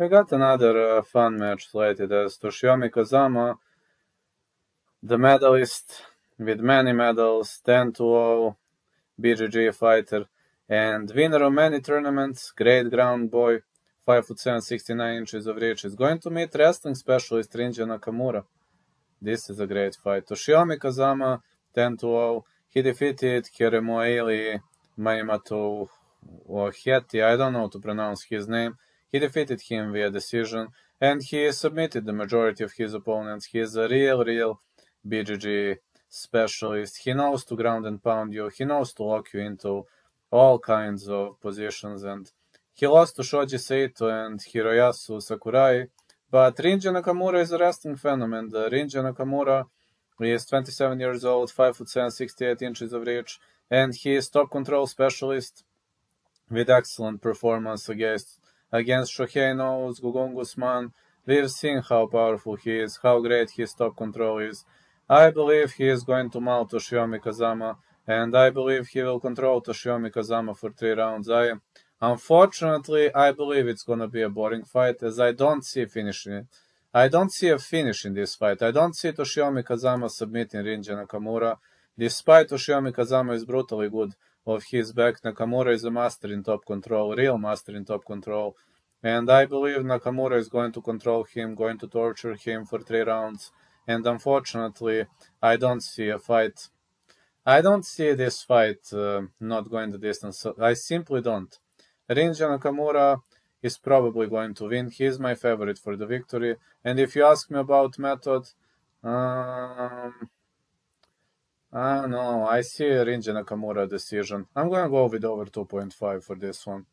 We got another uh, fun match slated as Toshiomi Kazama, the medalist with many medals, 10 to 0, BJJ fighter, and winner of many tournaments, great ground boy, 5 foot 7, 69 inches of reach, is going to meet wrestling specialist Rinya Nakamura. This is a great fight. Toshiomi Kazama, 10 to 0, he defeated Hiremoeli Maimato or Heti, I don't know to pronounce his name. He defeated him via decision and he submitted the majority of his opponents. He is a real, real BJJ specialist. He knows to ground and pound you. He knows to lock you into all kinds of positions. And he lost to Shoji Saito and Hiroyasu Sakurai. But Rinya Nakamura is a wrestling phenomenon. The Rinya Nakamura is 27 years old, 5 foot 7, 68 inches of reach, and he is top control specialist with excellent performance against against Shohei Nose Gugun Gusman. We've seen how powerful he is, how great his top control is. I believe he is going to mount Toshiomi Kazama, and I believe he will control Toshiomi Kazama for three rounds. I, unfortunately, I believe it's going to be a boring fight, as I don't see finishing it. I don't see a finish in this fight. I don't see Toshiomi Kazama submitting Rinya Nakamura. Despite Toshiomi Kazama is brutally good of his back, Nakamura is a master in top control, real master in top control. And I believe Nakamura is going to control him, going to torture him for three rounds and unfortunately, I don't see a fight. I don't see this fight uh, not going the distance. I simply don't. Rinya Nakamura is probably going to win. He is my favorite for the victory. And if you ask me about method, um, I don't know. I see Rinya Nakamura decision. I'm to go with over 2.5 for this one.